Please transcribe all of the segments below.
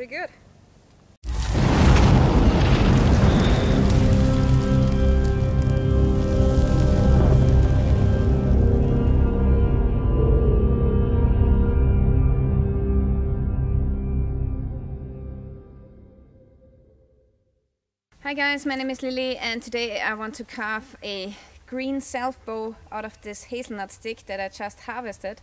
pretty good. Hi guys, my name is Lilly and today I want to carve a green self bow out of this hazelnut stick that I just harvested.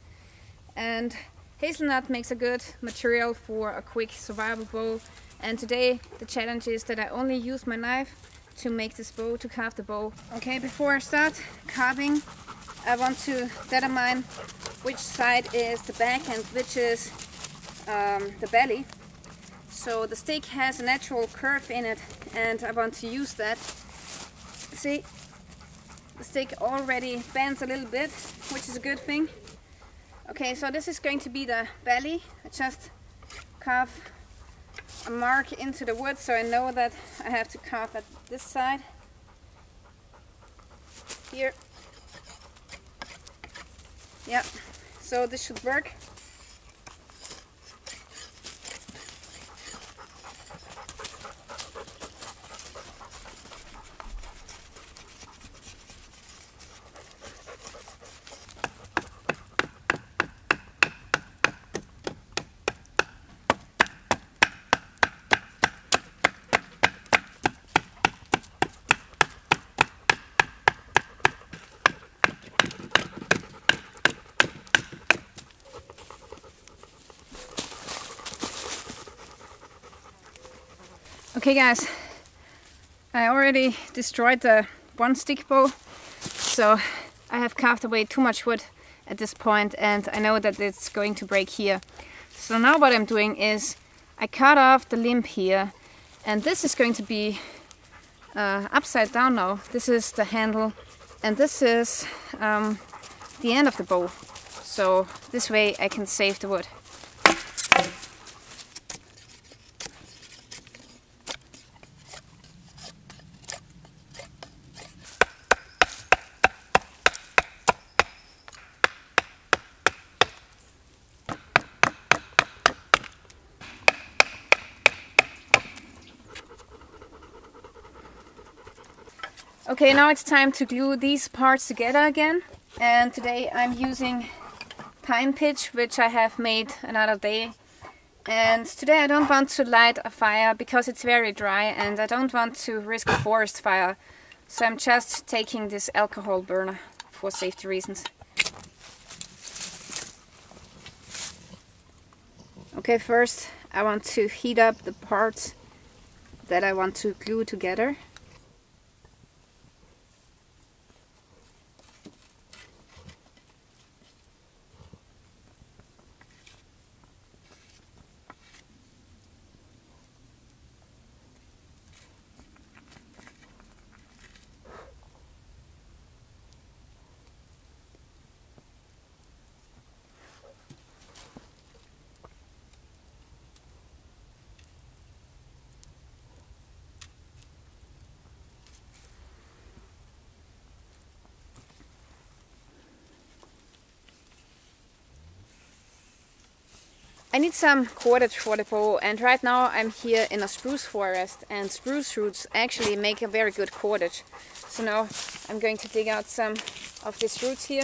And hazelnut makes a good material for a quick survival bow and today the challenge is that I only use my knife to make this bow, to carve the bow. Okay, before I start carving I want to determine which side is the back and which is um, the belly so the stick has a natural curve in it and I want to use that. See, the stick already bends a little bit, which is a good thing. Okay, so this is going to be the belly. I just carve a mark into the wood so I know that I have to carve at this side. Here. Yeah, so this should work. Okay guys, I already destroyed the one stick bow, so I have carved away too much wood at this point and I know that it's going to break here. So now what I'm doing is I cut off the limb here and this is going to be uh, upside down now. This is the handle and this is um, the end of the bow. So this way I can save the wood. Okay, now it's time to glue these parts together again. And today I'm using pine pitch, which I have made another day. And today I don't want to light a fire because it's very dry and I don't want to risk a forest fire. So I'm just taking this alcohol burner for safety reasons. Okay, first I want to heat up the parts that I want to glue together. I need some cordage for the pole and right now I'm here in a spruce forest and spruce roots actually make a very good cordage. So now I'm going to dig out some of these roots here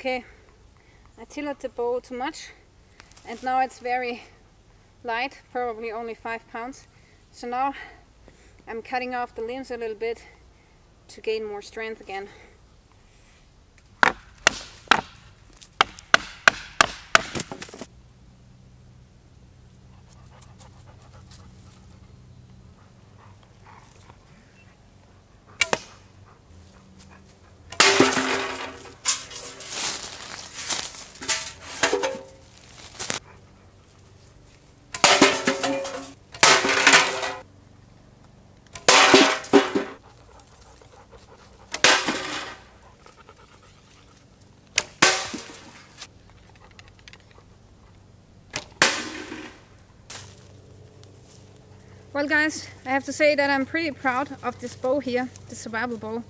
Okay, I tilled the bow too much and now it's very light, probably only 5 pounds. So now I'm cutting off the limbs a little bit to gain more strength again. Well guys, I have to say that I'm pretty proud of this bow here, the survival bow.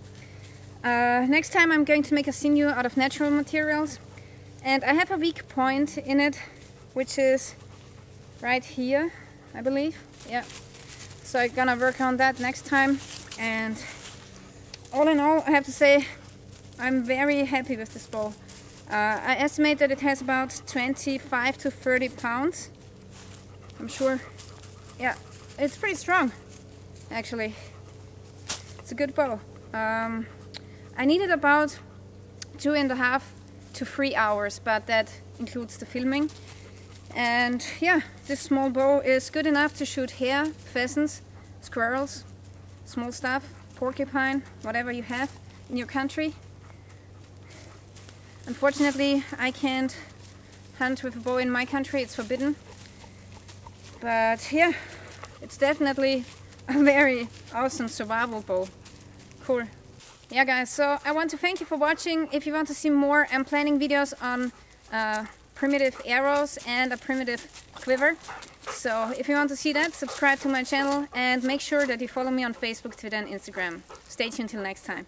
Uh, next time I'm going to make a sinew out of natural materials and I have a weak point in it which is right here I believe. Yeah. So I'm gonna work on that next time and all in all I have to say I'm very happy with this bow. Uh, I estimate that it has about 25 to 30 pounds. I'm sure. Yeah it's pretty strong, actually. It's a good bow. Um, I needed about two and a half to three hours, but that includes the filming. And yeah, this small bow is good enough to shoot hare, pheasants, squirrels, small stuff, porcupine, whatever you have in your country. Unfortunately, I can't hunt with a bow in my country, it's forbidden. But yeah, it's definitely a very awesome survival bow. Cool. Yeah guys, so I want to thank you for watching. If you want to see more, I'm planning videos on uh, primitive arrows and a primitive quiver. So if you want to see that, subscribe to my channel and make sure that you follow me on Facebook, Twitter and Instagram. Stay tuned till next time.